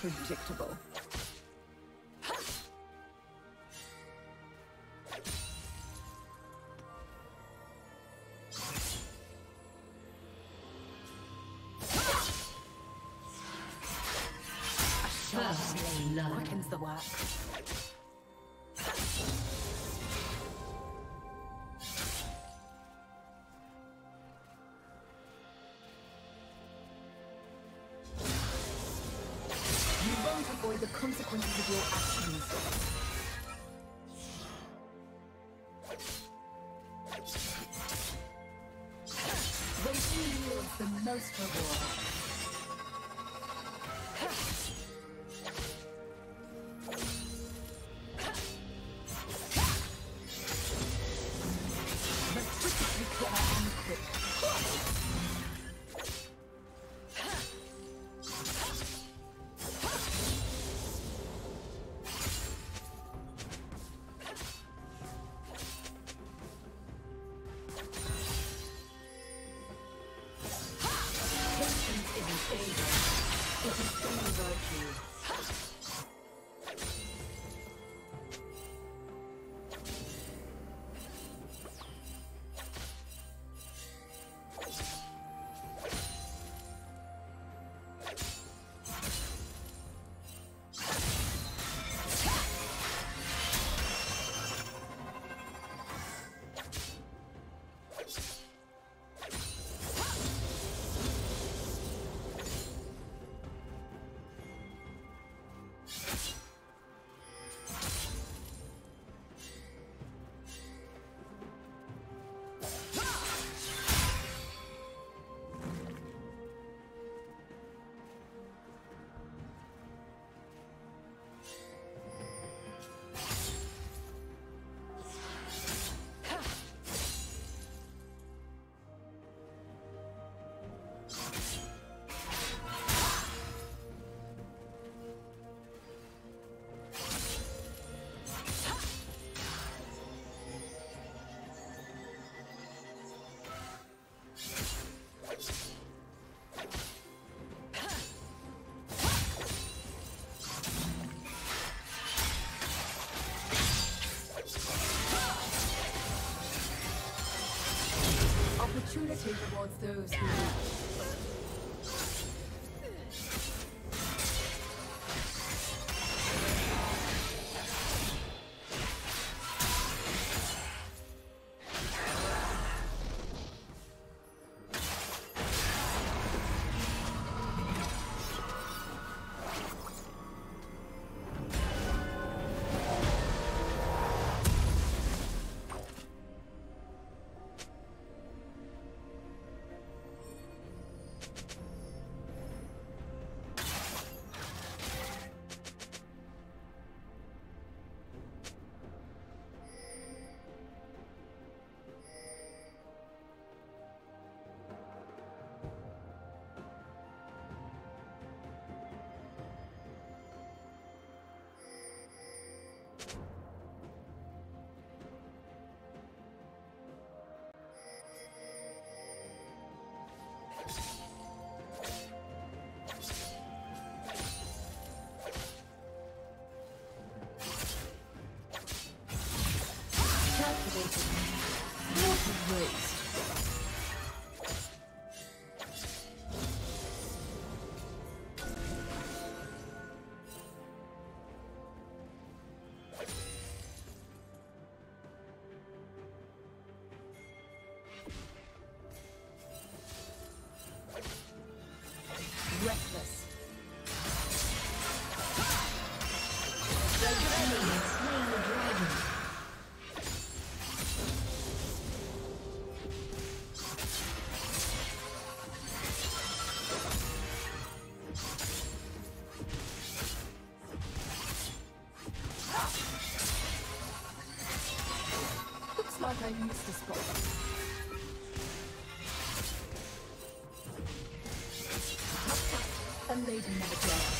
Predictable. First blood. Quickens the work. Won't the consequences of your actions. The most reward. Those. who I A lady never dares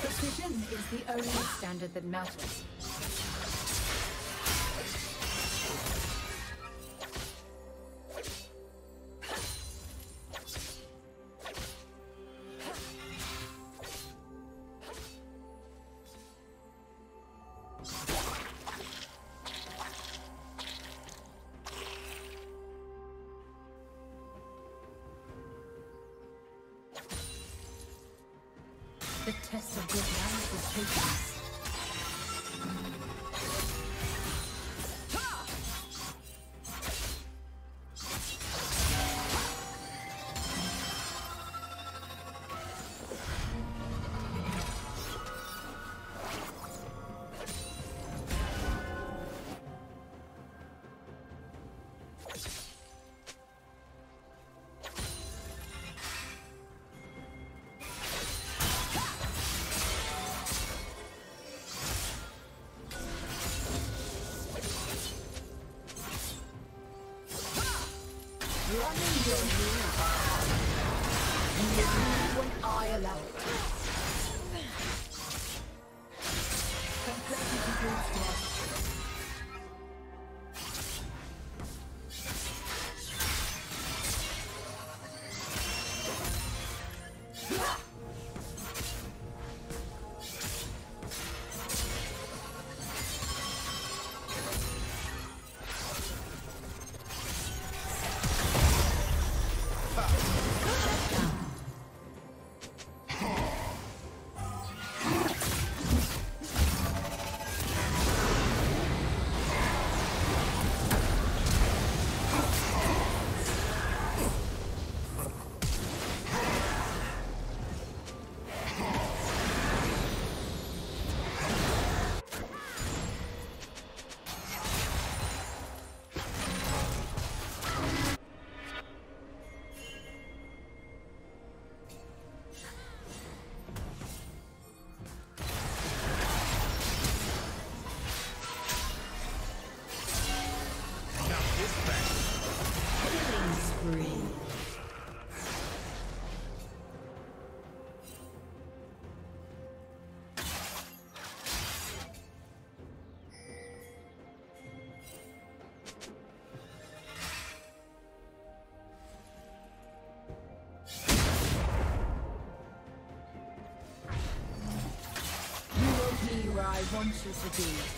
Precision is the only standard that matters. want you to be.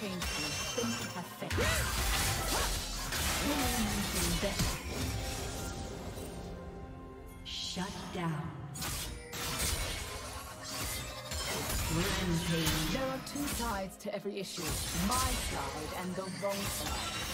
Change have. Shut down. Rampage. There are two sides to every issue. My side and the wrong side.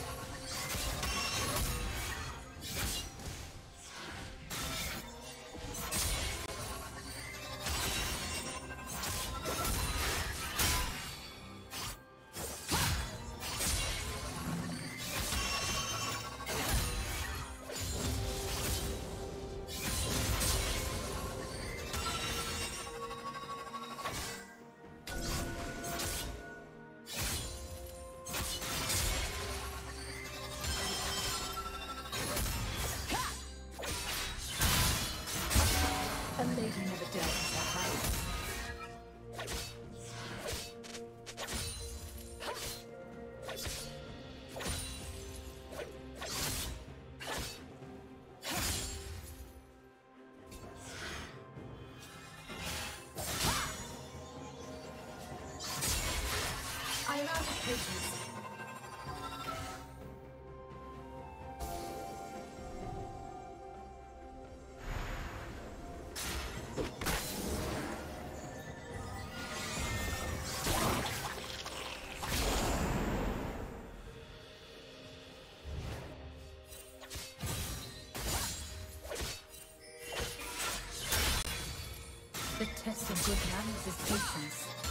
The test of good manners is patience.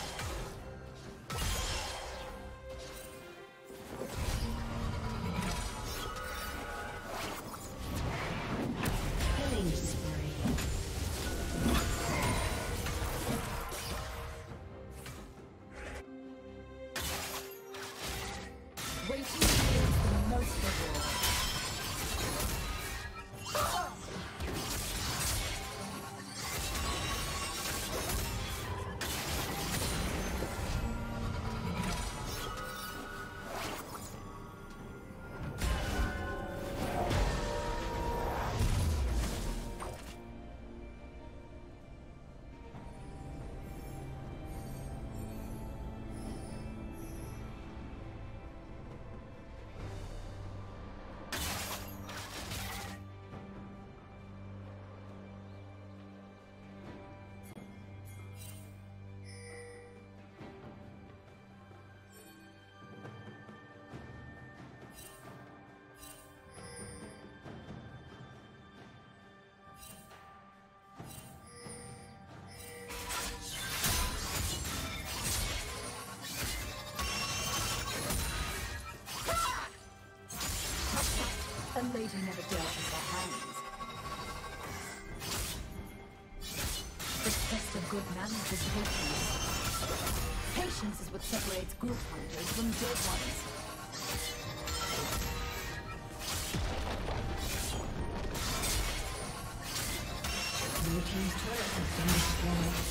A lady never with her hands. The test of good manners is patience. Patience is what separates good hunters from dead ones. Blue team's turret has been destroyed.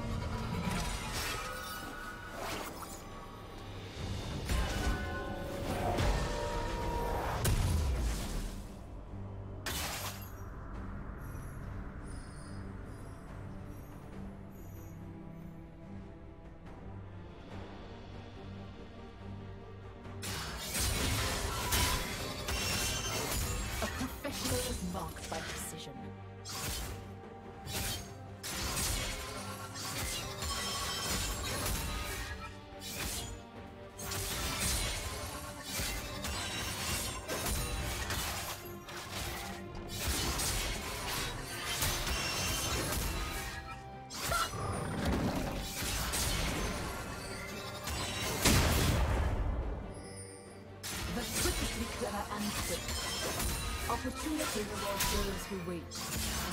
Opportunity rewards those who wait.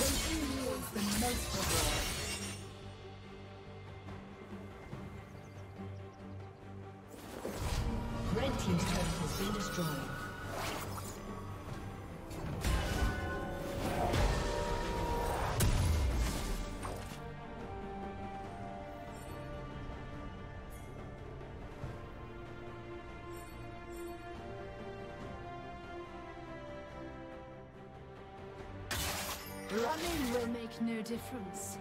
Waiting yields the most reward. Running will make no difference.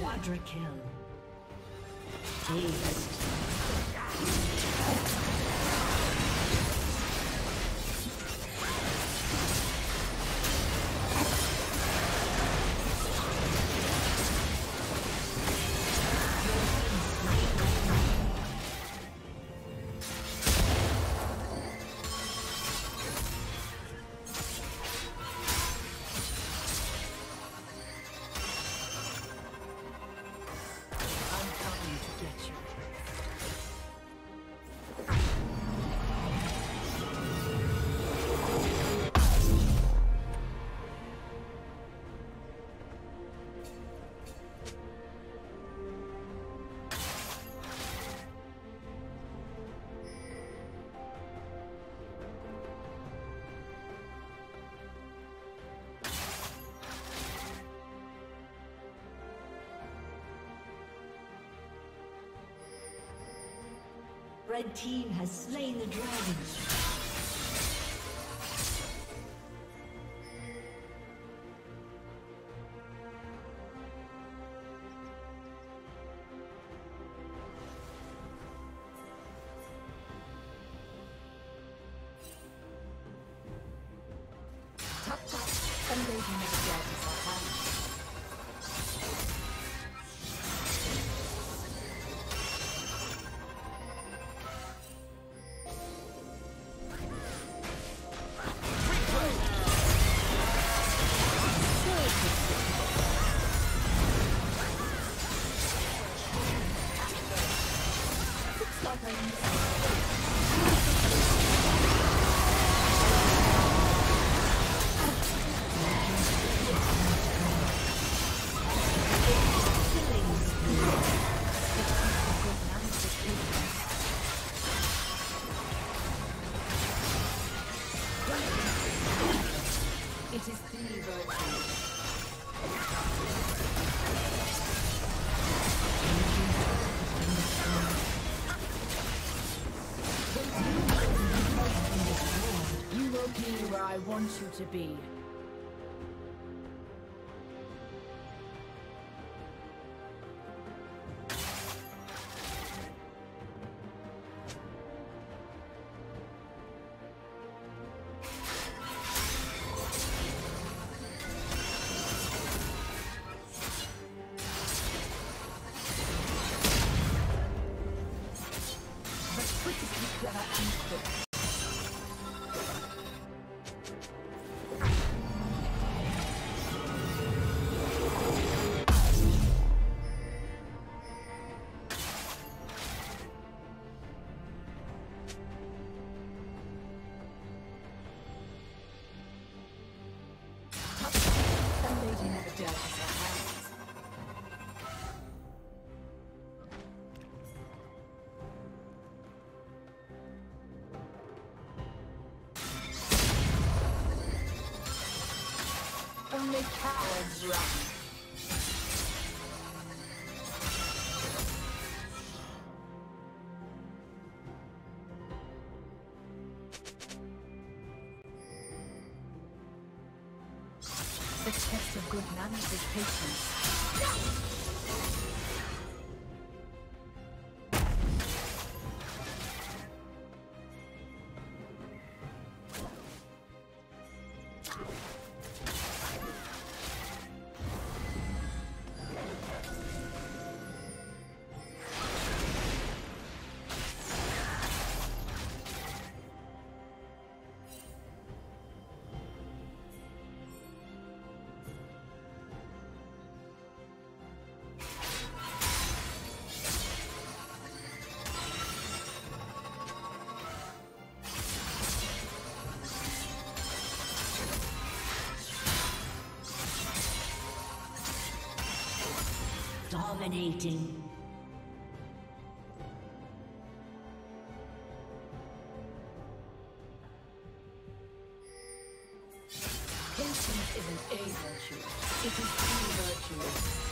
Quadra kill. Aced. Red team has slain the dragon. Tap tap. A lady never dealt with you to be. The test of good manners is patience. Dominating. Patience isn't a virtue, it is a virtue.